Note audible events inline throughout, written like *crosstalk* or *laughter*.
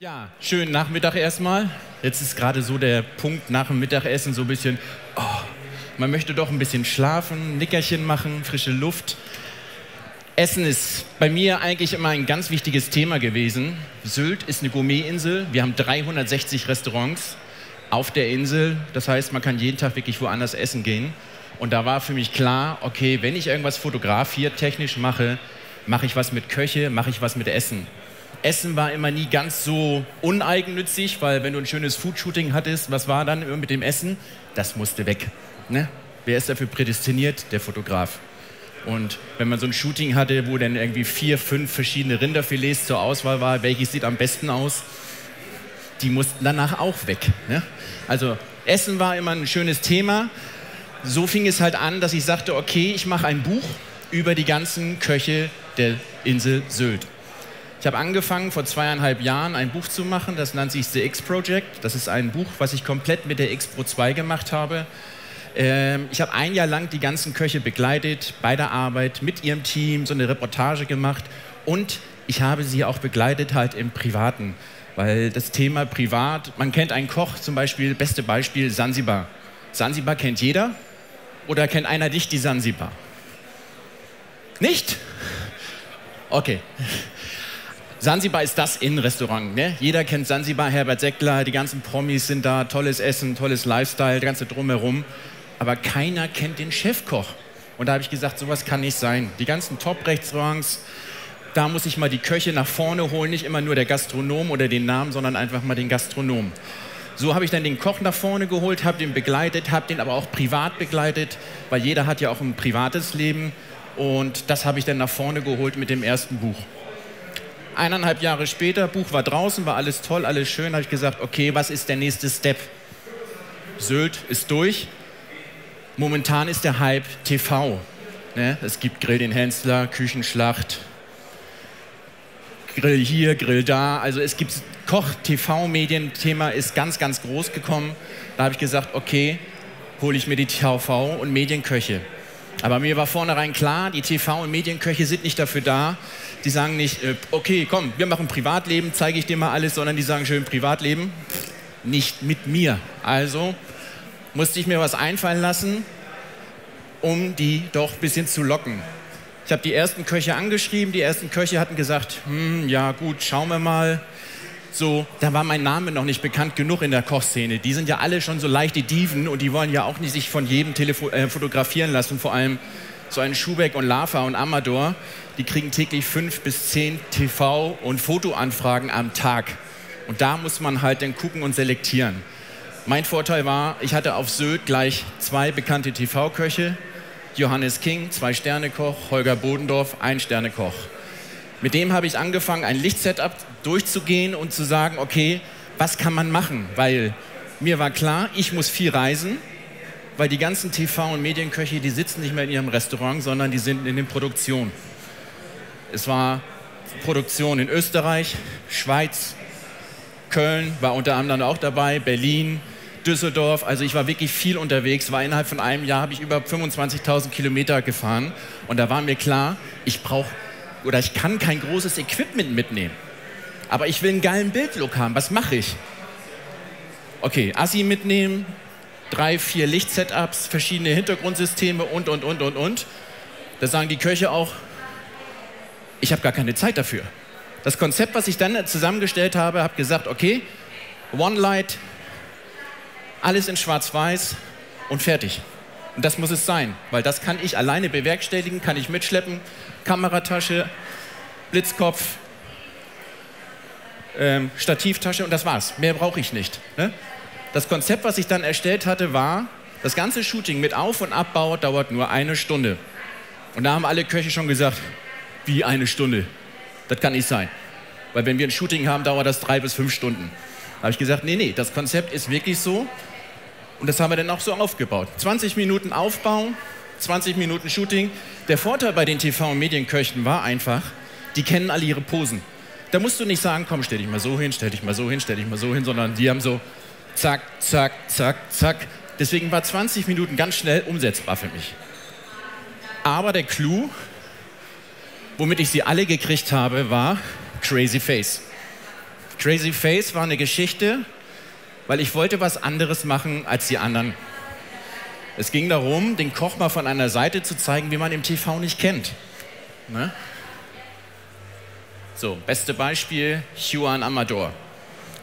Ja, schönen Nachmittag erstmal. Jetzt ist gerade so der Punkt nach dem Mittagessen so ein bisschen, oh, man möchte doch ein bisschen schlafen, Nickerchen machen, frische Luft. Essen ist bei mir eigentlich immer ein ganz wichtiges Thema gewesen. Sylt ist eine Gourmetinsel. Wir haben 360 Restaurants auf der Insel. Das heißt, man kann jeden Tag wirklich woanders essen gehen. Und da war für mich klar, okay, wenn ich irgendwas fotografiert, technisch mache, mache ich was mit Köche, mache ich was mit Essen. Essen war immer nie ganz so uneigennützig, weil wenn du ein schönes Foodshooting hattest, was war dann mit dem Essen? Das musste weg. Ne? Wer ist dafür prädestiniert? Der Fotograf. Und wenn man so ein Shooting hatte, wo dann irgendwie vier, fünf verschiedene Rinderfilets zur Auswahl war, welches sieht am besten aus, die mussten danach auch weg. Ne? Also Essen war immer ein schönes Thema. So fing es halt an, dass ich sagte, okay, ich mache ein Buch über die ganzen Köche der Insel Sylt. Ich habe angefangen vor zweieinhalb Jahren ein Buch zu machen, das nennt sich The X Project. Das ist ein Buch, was ich komplett mit der X Pro 2 gemacht habe. Ähm, ich habe ein Jahr lang die ganzen Köche begleitet bei der Arbeit mit ihrem Team, so eine Reportage gemacht und ich habe sie auch begleitet halt im Privaten, weil das Thema Privat, man kennt einen Koch zum Beispiel, beste Beispiel Sansibar. Sansibar kennt jeder oder kennt einer dich die Sansibar? Nicht? Okay. Sansibar ist das Innenrestaurant. Ne? Jeder kennt Sansibar, Herbert Seckler, die ganzen Promis sind da, tolles Essen, tolles Lifestyle, das ganze Drumherum. Aber keiner kennt den Chefkoch. Und da habe ich gesagt, sowas kann nicht sein. Die ganzen Top-Restaurants, da muss ich mal die Köche nach vorne holen, nicht immer nur der Gastronom oder den Namen, sondern einfach mal den Gastronom. So habe ich dann den Koch nach vorne geholt, habe den begleitet, habe den aber auch privat begleitet, weil jeder hat ja auch ein privates Leben. Und das habe ich dann nach vorne geholt mit dem ersten Buch. Eineinhalb Jahre später, Buch war draußen, war alles toll, alles schön, habe ich gesagt, okay, was ist der nächste Step? Sylt ist durch. Momentan ist der Hype TV. Ne? Es gibt Grill den Hensler, Küchenschlacht, Grill hier, Grill da. Also es gibt Koch-TV-Medienthema ist ganz, ganz groß gekommen. Da habe ich gesagt, okay, hole ich mir die TV und Medienköche. Aber mir war vornherein klar, die TV- und Medienköche sind nicht dafür da. Die sagen nicht, äh, okay, komm, wir machen Privatleben, zeige ich dir mal alles, sondern die sagen schön Privatleben, nicht mit mir. Also musste ich mir was einfallen lassen, um die doch ein bisschen zu locken. Ich habe die ersten Köche angeschrieben, die ersten Köche hatten gesagt, hm, ja gut, schauen wir mal. So, da war mein Name noch nicht bekannt genug in der Kochszene. Die sind ja alle schon so leichte Diven und die wollen ja auch nicht sich von jedem Telefo äh, fotografieren lassen. Vor allem so ein Schubeck und Lava und Amador, die kriegen täglich fünf bis zehn TV- und Fotoanfragen am Tag. Und da muss man halt dann gucken und selektieren. Mein Vorteil war, ich hatte auf Sylt gleich zwei bekannte TV-Köche. Johannes King, Zwei-Sterne-Koch, Holger Bodendorf, Ein-Sterne-Koch. Mit dem habe ich angefangen, ein Lichtsetup durchzugehen und zu sagen, okay, was kann man machen? Weil mir war klar, ich muss viel reisen, weil die ganzen TV- und Medienköche, die sitzen nicht mehr in ihrem Restaurant, sondern die sind in den Produktionen. Es war Produktion in Österreich, Schweiz, Köln war unter anderem auch dabei, Berlin, Düsseldorf. Also ich war wirklich viel unterwegs. War innerhalb von einem Jahr habe ich über 25.000 Kilometer gefahren und da war mir klar, ich brauche oder ich kann kein großes Equipment mitnehmen. Aber ich will einen geilen Bildlook haben. Was mache ich? Okay, Assi mitnehmen, drei, vier Lichtsetups, verschiedene Hintergrundsysteme und, und, und, und, und. Da sagen die Köche auch, ich habe gar keine Zeit dafür. Das Konzept, was ich dann zusammengestellt habe, habe gesagt, okay, One Light, alles in Schwarz-Weiß und fertig. Und das muss es sein, weil das kann ich alleine bewerkstelligen, kann ich mitschleppen. Kameratasche, Blitzkopf, ähm, Stativtasche und das war's. Mehr brauche ich nicht. Ne? Das Konzept, was ich dann erstellt hatte, war, das ganze Shooting mit Auf- und Abbau dauert nur eine Stunde. Und da haben alle Köche schon gesagt, wie eine Stunde? Das kann nicht sein. Weil wenn wir ein Shooting haben, dauert das drei bis fünf Stunden. Da habe ich gesagt, nee, nee, das Konzept ist wirklich so. Und das haben wir dann auch so aufgebaut. 20 Minuten Aufbau, 20 Minuten Shooting. Der Vorteil bei den TV- und Medienköchen war einfach, die kennen alle ihre Posen. Da musst du nicht sagen, komm, stell dich mal so hin, stell dich mal so hin, stell dich mal so hin, sondern die haben so zack, zack, zack, zack. Deswegen war 20 Minuten ganz schnell umsetzbar für mich. Aber der Clou, womit ich sie alle gekriegt habe, war Crazy Face. Crazy Face war eine Geschichte, weil ich wollte was anderes machen als die anderen. Es ging darum, den Koch mal von einer Seite zu zeigen, wie man im TV nicht kennt. Ne? So, beste Beispiel, Juan Amador.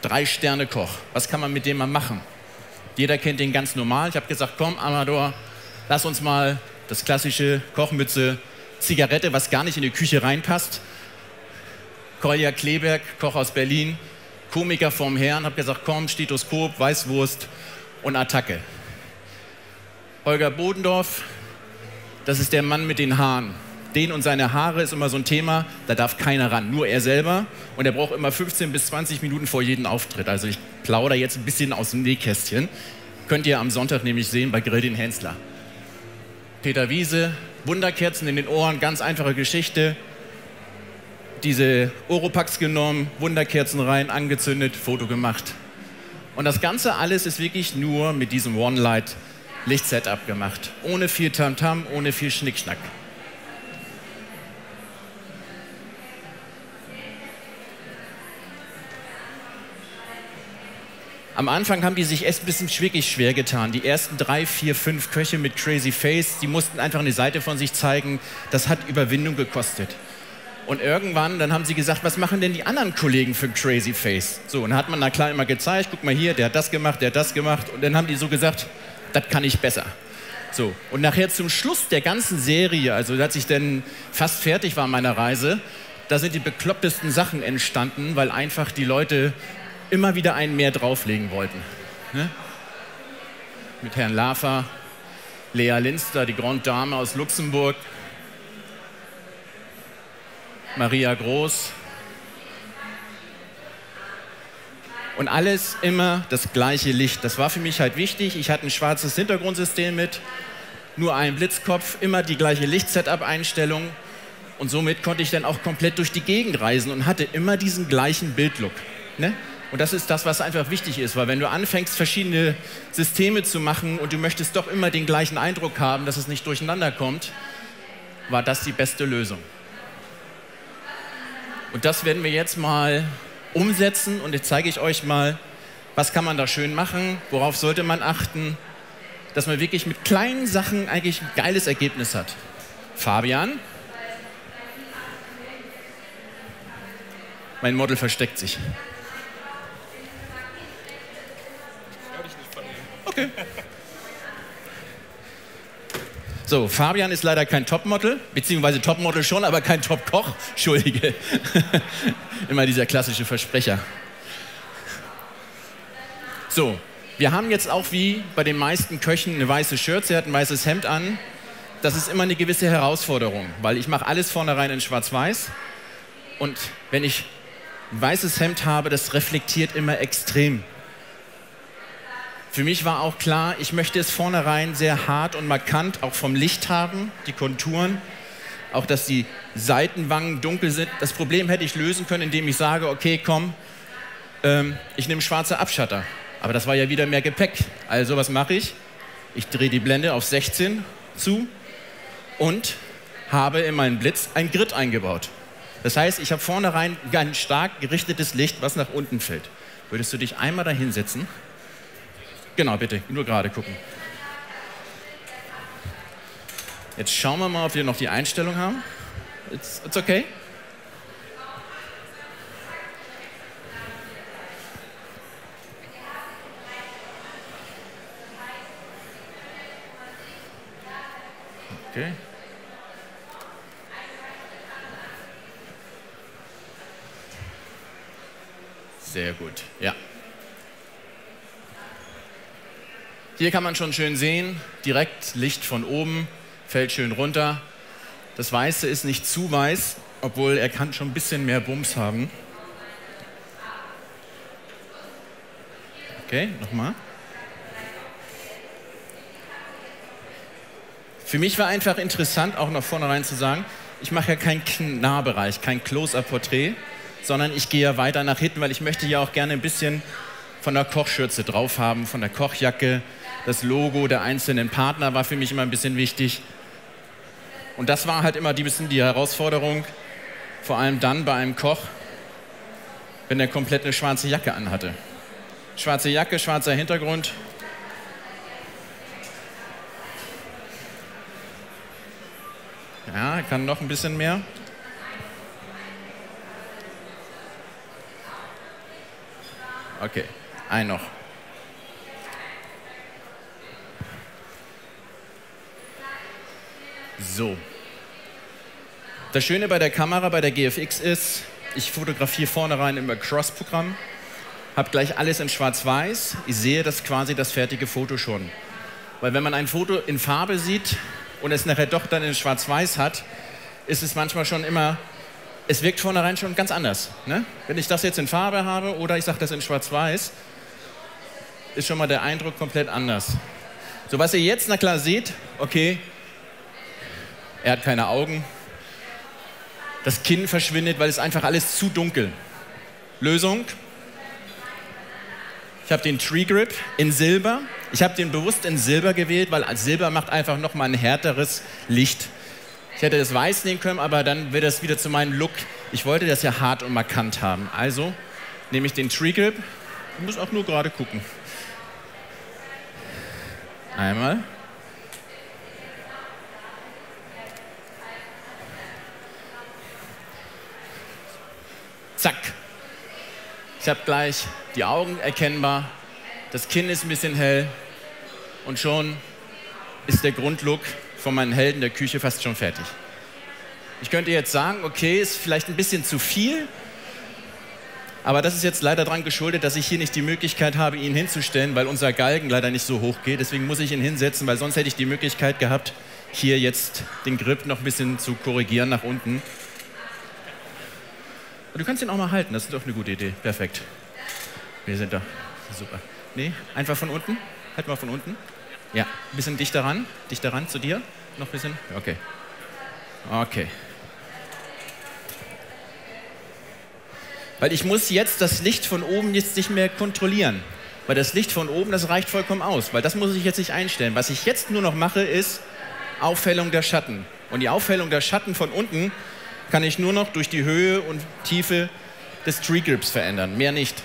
Drei Sterne Koch. Was kann man mit dem mal machen? Jeder kennt den ganz normal. Ich habe gesagt, komm, Amador, lass uns mal das klassische Kochmütze, Zigarette, was gar nicht in die Küche reinpasst. Kolja Kleberg, Koch aus Berlin, Komiker vom Herrn, habe gesagt, komm, Stethoskop, Weißwurst und Attacke. Holger Bodendorf, das ist der Mann mit den Haaren. Den und seine Haare ist immer so ein Thema, da darf keiner ran, nur er selber. Und er braucht immer 15 bis 20 Minuten vor jedem Auftritt. Also ich plaudere jetzt ein bisschen aus dem Nähkästchen. Könnt ihr am Sonntag nämlich sehen bei Grill den Hensler. Peter Wiese, Wunderkerzen in den Ohren, ganz einfache Geschichte. Diese Oropax genommen, Wunderkerzen rein, angezündet, Foto gemacht. Und das Ganze alles ist wirklich nur mit diesem One-Light Lichtsetup gemacht. Ohne viel Tamtam, -Tam, ohne viel Schnickschnack. Am Anfang haben die sich erst ein bisschen wirklich schwer getan. Die ersten drei, vier, fünf Köche mit Crazy Face, die mussten einfach eine Seite von sich zeigen. Das hat Überwindung gekostet. Und irgendwann, dann haben sie gesagt, was machen denn die anderen Kollegen für Crazy Face? So, und dann hat man na klar immer gezeigt, guck mal hier, der hat das gemacht, der hat das gemacht. Und dann haben die so gesagt, das kann ich besser. So, und nachher zum Schluss der ganzen Serie, also als ich dann fast fertig war meiner Reise, da sind die beklopptesten Sachen entstanden, weil einfach die Leute immer wieder einen mehr drauflegen wollten. Ne? Mit Herrn Lafer, Lea Linster, die Grande Dame aus Luxemburg, Maria Groß. Und alles immer das gleiche Licht. Das war für mich halt wichtig. Ich hatte ein schwarzes Hintergrundsystem mit, nur einen Blitzkopf, immer die gleiche Licht-Setup-Einstellung. Und somit konnte ich dann auch komplett durch die Gegend reisen und hatte immer diesen gleichen Bildlook. Ne? Und das ist das, was einfach wichtig ist, weil wenn du anfängst, verschiedene Systeme zu machen und du möchtest doch immer den gleichen Eindruck haben, dass es nicht durcheinander kommt, war das die beste Lösung. Und das werden wir jetzt mal umsetzen und jetzt zeige ich euch mal, was kann man da schön machen, worauf sollte man achten, dass man wirklich mit kleinen Sachen eigentlich ein geiles Ergebnis hat. Fabian. Mein Model versteckt sich. Okay. So, Fabian ist leider kein Topmodel, beziehungsweise Topmodel schon, aber kein Topkoch. Entschuldige. *laughs* Immer dieser klassische Versprecher. So, wir haben jetzt auch wie bei den meisten Köchen eine weiße Schürze, er hat ein weißes Hemd an. Das ist immer eine gewisse Herausforderung, weil ich mache alles vornherein in schwarz-weiß. Und wenn ich ein weißes Hemd habe, das reflektiert immer extrem für mich war auch klar, ich möchte es vornherein sehr hart und markant auch vom Licht haben, die Konturen, auch dass die Seitenwangen dunkel sind. Das Problem hätte ich lösen können, indem ich sage, okay, komm, ähm, ich nehme schwarze Abschatter. Aber das war ja wieder mehr Gepäck. Also was mache ich? Ich drehe die Blende auf 16 zu und habe in meinen Blitz ein Grid eingebaut. Das heißt, ich habe vornherein ein stark gerichtetes Licht, was nach unten fällt. Würdest du dich einmal da hinsetzen? Genau, bitte, nur gerade gucken. Jetzt schauen wir mal, ob wir noch die Einstellung haben. It's, it's okay. Okay. Sehr gut, ja. Hier kann man schon schön sehen, direkt Licht von oben, fällt schön runter. Das Weiße ist nicht zu weiß, obwohl er kann schon ein bisschen mehr Bums haben. Okay, nochmal. Für mich war einfach interessant, auch noch vornherein zu sagen, ich mache ja keinen Nahbereich, kein Close-Up-Porträt, sondern ich gehe ja weiter nach hinten, weil ich möchte ja auch gerne ein bisschen von der Kochschürze drauf haben, von der Kochjacke, das Logo der einzelnen Partner war für mich immer ein bisschen wichtig. Und das war halt immer die bisschen die Herausforderung, vor allem dann bei einem Koch, wenn er komplett eine schwarze Jacke anhatte. Schwarze Jacke, schwarzer Hintergrund. Ja, kann noch ein bisschen mehr. Okay, ein noch. So. Das Schöne bei der Kamera, bei der GFX ist, ich fotografiere vorne rein im Across-Programm, habe gleich alles in Schwarz-Weiß. Ich sehe das quasi das fertige Foto schon. Weil wenn man ein Foto in Farbe sieht und es nachher doch dann in Schwarz-Weiß hat, ist es manchmal schon immer es wirkt vornherein schon ganz anders. Ne? Wenn ich das jetzt in Farbe habe oder ich sage das in Schwarz-Weiß, ist schon mal der Eindruck komplett anders. So, was ihr jetzt, na klar, seht, okay, er hat keine Augen, das Kinn verschwindet, weil es einfach alles zu dunkel. Lösung, ich habe den Tree Grip in Silber. Ich habe den bewusst in Silber gewählt, weil Silber macht einfach nochmal ein härteres Licht. Ich hätte das weiß nehmen können, aber dann wird das wieder zu meinem Look. Ich wollte das ja hart und markant haben. Also nehme ich den Tree Grip. Ich muss auch nur gerade gucken. Einmal. Zack. Ich habe gleich die Augen erkennbar, das Kinn ist ein bisschen hell und schon ist der Grundlook von meinen Helden der Küche fast schon fertig. Ich könnte jetzt sagen, okay, ist vielleicht ein bisschen zu viel, aber das ist jetzt leider daran geschuldet, dass ich hier nicht die Möglichkeit habe, ihn hinzustellen, weil unser Galgen leider nicht so hoch geht. Deswegen muss ich ihn hinsetzen, weil sonst hätte ich die Möglichkeit gehabt, hier jetzt den Grip noch ein bisschen zu korrigieren nach unten. Du kannst ihn auch mal halten, das ist doch eine gute Idee. Perfekt. Wir sind da. Super. Nee, einfach von unten. Halt mal von unten. Ja, ein bisschen dichter ran, dichter ran zu dir. Noch ein bisschen. Okay. Okay. Weil ich muss jetzt das Licht von oben jetzt nicht mehr kontrollieren. Weil das Licht von oben, das reicht vollkommen aus. Weil das muss ich jetzt nicht einstellen. Was ich jetzt nur noch mache, ist Aufhellung der Schatten. Und die Aufhellung der Schatten von unten kann ich nur noch durch die Höhe und Tiefe des Tree Grips verändern. Mehr nicht.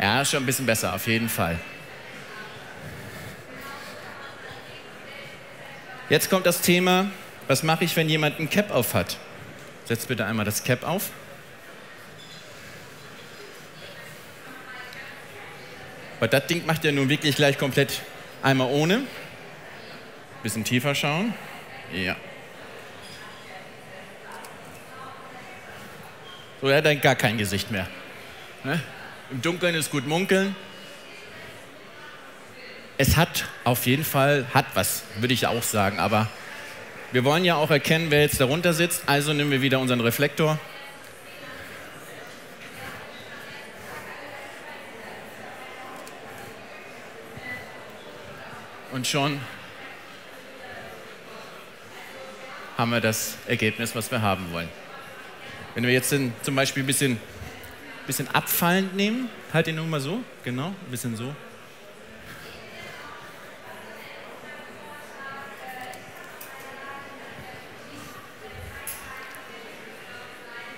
Ja, schon ein bisschen besser, auf jeden Fall. Jetzt kommt das Thema, was mache ich, wenn jemand ein Cap auf hat? Setzt bitte einmal das Cap auf. Weil das Ding macht ja nun wirklich gleich komplett einmal ohne. Bisschen tiefer schauen. Ja. So, er hat dann gar kein Gesicht mehr. Ne? Im Dunkeln ist gut munkeln. Es hat auf jeden Fall, hat was, würde ich auch sagen, aber wir wollen ja auch erkennen, wer jetzt darunter sitzt. Also nehmen wir wieder unseren Reflektor. Und schon haben wir das Ergebnis, was wir haben wollen. Wenn wir jetzt zum Beispiel ein bisschen bisschen abfallend nehmen. Halt den nur mal so, genau, ein bisschen so.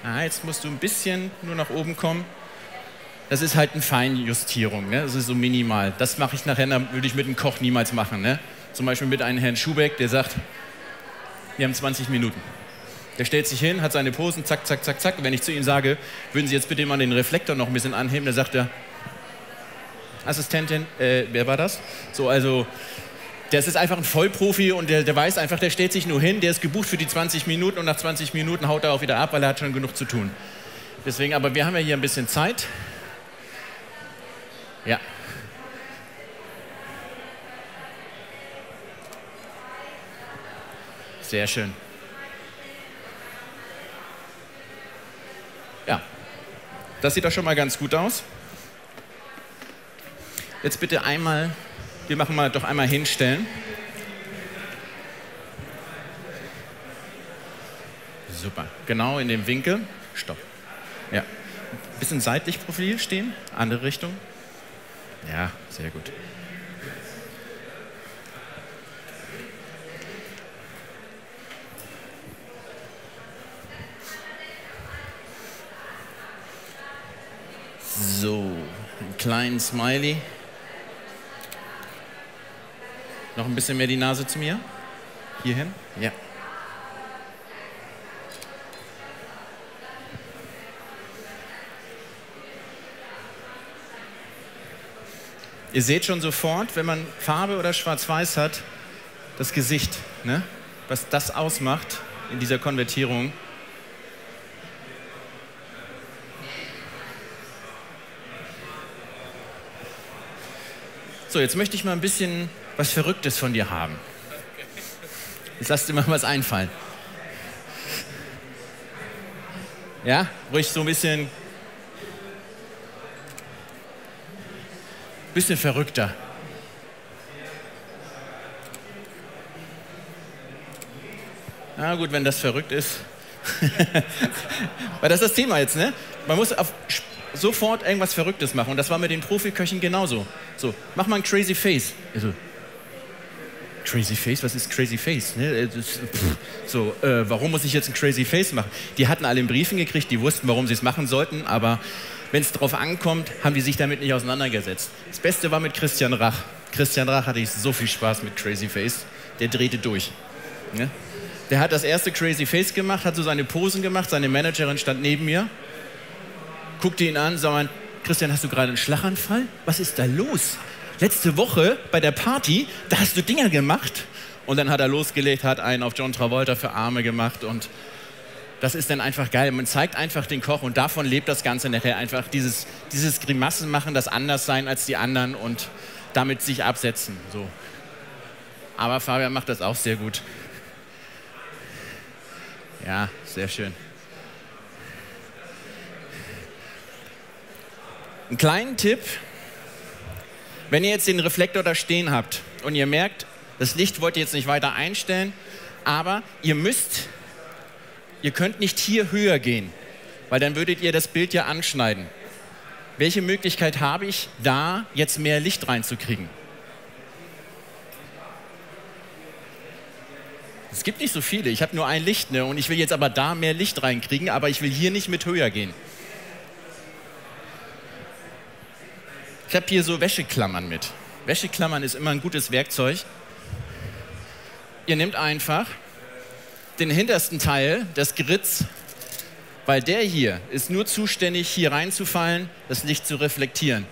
Ah, jetzt musst du ein bisschen nur nach oben kommen. Das ist halt eine Feinjustierung, ne? das ist so minimal. Das mache ich nachher, würde ich mit einem Koch niemals machen. Ne? Zum Beispiel mit einem Herrn Schubeck, der sagt, wir haben 20 Minuten. Der stellt sich hin, hat seine Posen, zack, zack, zack, zack. Wenn ich zu ihm sage, würden Sie jetzt bitte mal den Reflektor noch ein bisschen anheben, dann sagt er, Assistentin, äh, wer war das? So, also, der ist einfach ein Vollprofi und der, der weiß einfach, der stellt sich nur hin, der ist gebucht für die 20 Minuten und nach 20 Minuten haut er auch wieder ab, weil er hat schon genug zu tun. Deswegen, aber wir haben ja hier ein bisschen Zeit. Ja. Sehr schön. Ja, das sieht doch schon mal ganz gut aus. Jetzt bitte einmal, wir machen mal doch einmal hinstellen. Super, genau in dem Winkel. Stopp. Ja. bisschen seitlich Profil stehen, andere Richtung. Ja, sehr gut. So, einen kleinen Smiley. Noch ein bisschen mehr die Nase zu mir. Hierhin. Ja. Ihr seht schon sofort, wenn man Farbe oder Schwarz-Weiß hat, das Gesicht, ne? was das ausmacht in dieser Konvertierung. So, jetzt möchte ich mal ein bisschen was Verrücktes von dir haben. Jetzt lass dir mal was einfallen. Ja, ruhig so ein bisschen, bisschen verrückter. Na gut, wenn das verrückt ist. *laughs* Weil das ist das Thema jetzt, ne? Man muss auf sofort irgendwas Verrücktes machen. Und das war mit den Profiköchen genauso. So, mach mal ein Crazy Face. Also, Crazy Face? Was ist Crazy Face? Ne? Äh, so, äh, warum muss ich jetzt ein Crazy Face machen? Die hatten alle in Briefen gekriegt, die wussten, warum sie es machen sollten, aber wenn es darauf ankommt, haben die sich damit nicht auseinandergesetzt. Das Beste war mit Christian Rach. Christian Rach hatte ich so viel Spaß mit Crazy Face. Der drehte durch. Ne? Der hat das erste Crazy Face gemacht, hat so seine Posen gemacht, seine Managerin stand neben mir guckte ihn an, sagte, Christian, hast du gerade einen Schlaganfall? Was ist da los? Letzte Woche bei der Party, da hast du Dinger gemacht. Und dann hat er losgelegt, hat einen auf John Travolta für Arme gemacht und das ist dann einfach geil. Man zeigt einfach den Koch und davon lebt das Ganze nachher einfach. Dieses, dieses Grimassen machen, das anders sein als die anderen und damit sich absetzen. So. Aber Fabian macht das auch sehr gut. Ja, sehr schön. Einen kleinen Tipp, wenn ihr jetzt den Reflektor da stehen habt und ihr merkt, das Licht wollt ihr jetzt nicht weiter einstellen, aber ihr müsst, ihr könnt nicht hier höher gehen, weil dann würdet ihr das Bild ja anschneiden. Welche Möglichkeit habe ich, da jetzt mehr Licht reinzukriegen? Es gibt nicht so viele. Ich habe nur ein Licht ne? und ich will jetzt aber da mehr Licht reinkriegen, aber ich will hier nicht mit höher gehen. Ich habe hier so Wäscheklammern mit. Wäscheklammern ist immer ein gutes Werkzeug. Ihr nehmt einfach den hintersten Teil des Grids, weil der hier ist nur zuständig, hier reinzufallen, das Licht zu reflektieren.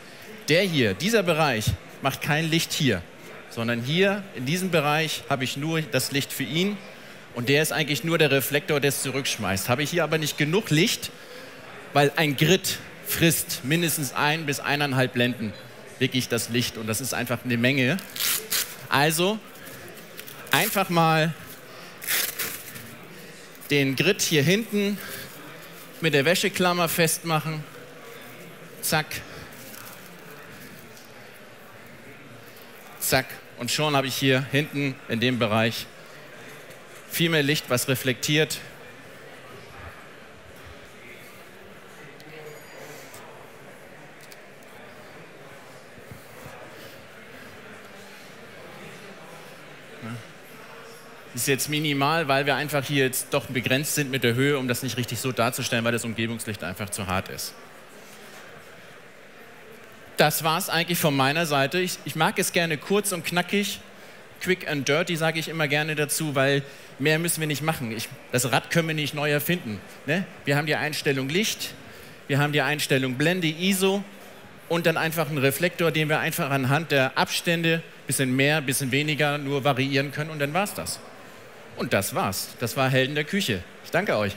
Der hier, dieser Bereich, macht kein Licht hier, sondern hier in diesem Bereich habe ich nur das Licht für ihn und der ist eigentlich nur der Reflektor, der es zurückschmeißt. Habe ich hier aber nicht genug Licht, weil ein Grid frisst mindestens ein bis eineinhalb Blenden wirklich das Licht und das ist einfach eine Menge. Also einfach mal den Grid hier hinten mit der Wäscheklammer festmachen. Zack. Zack. Und schon habe ich hier hinten in dem Bereich viel mehr Licht, was reflektiert ist jetzt minimal, weil wir einfach hier jetzt doch begrenzt sind mit der Höhe, um das nicht richtig so darzustellen, weil das Umgebungslicht einfach zu hart ist. Das war es eigentlich von meiner Seite. Ich, ich, mag es gerne kurz und knackig. Quick and dirty sage ich immer gerne dazu, weil mehr müssen wir nicht machen. Ich, das Rad können wir nicht neu erfinden. Ne? Wir haben die Einstellung Licht, wir haben die Einstellung Blende, ISO und dann einfach einen Reflektor, den wir einfach anhand der Abstände, bisschen mehr, bisschen weniger, nur variieren können und dann war es das. Und das war's. Das war Helden der Küche. Ich danke euch.